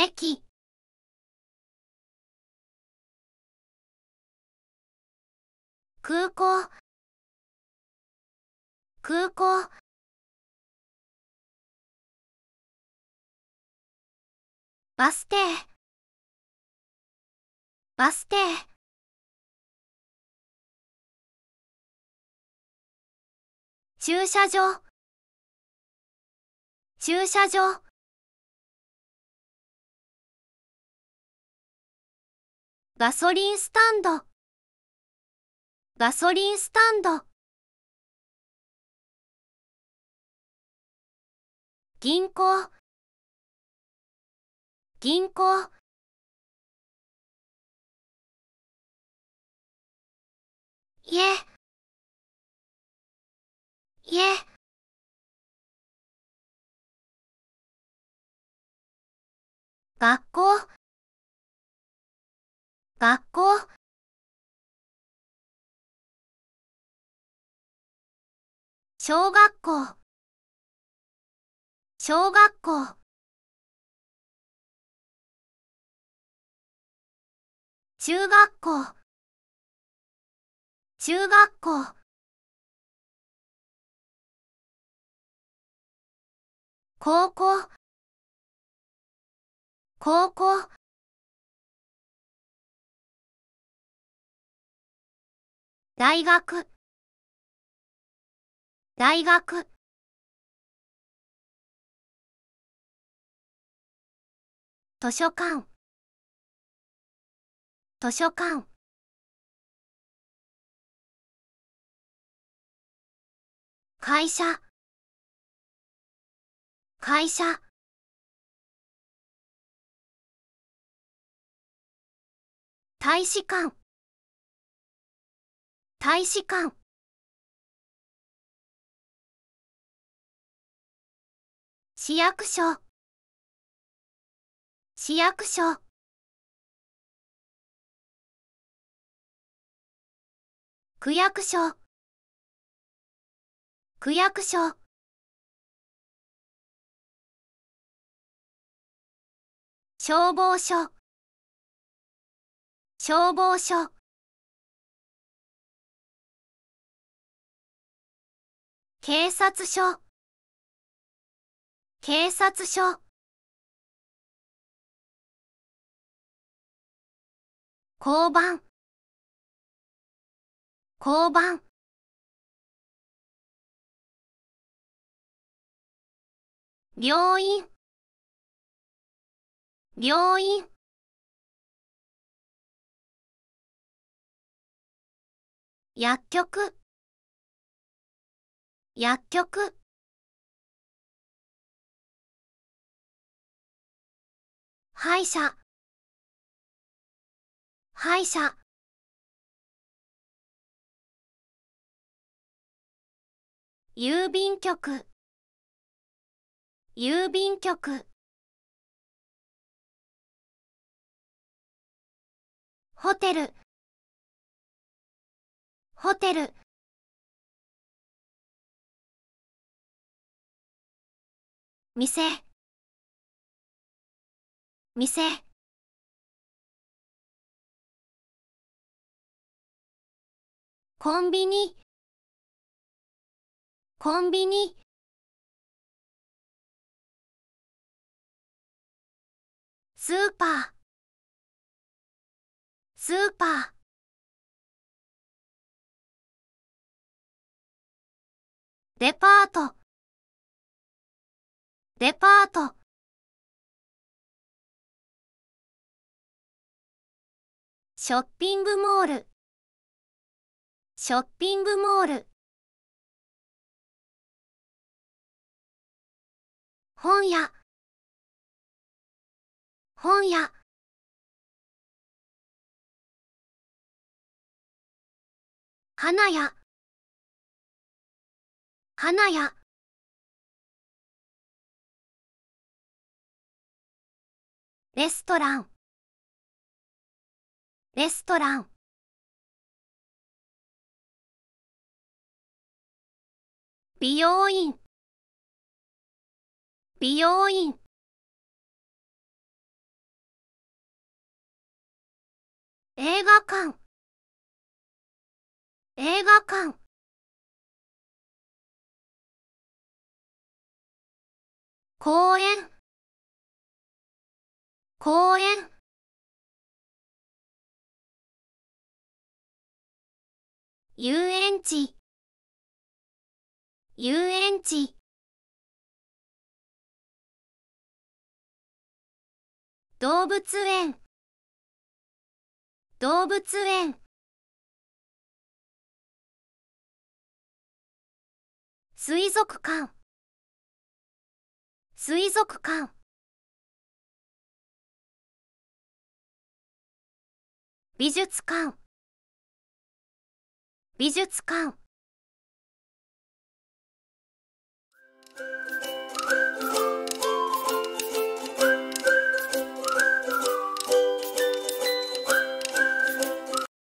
駅空港。空港。バス停。バス停。駐車場。駐車場。ガソリンスタンド。ガソリンスタンド。銀行。銀行。家。家。学校。学校。小学校。小学校。中学校。中学校。高校。高校。大学。大学。図書館。図書館。会社。会社。大使館。大使館。市役所。市役所。区役所。区役所。消防署。消防署。警察署。警察署。交番。交番。病院。病院。薬局。薬局。歯医者。歯医者。郵便局。郵便局。ホテル。ホテル。店店コンビニ。コンビニ。スーパー。スーパー。デパート。デパート。ショッピングモール。ショッピングモール。本屋。本屋。花屋花屋レストラン。レストラン。美容院。美容院。映画館。映画館。公園。公園。遊園地。遊園地。動物園。動物園。水族館。水族館。美術館。美術館。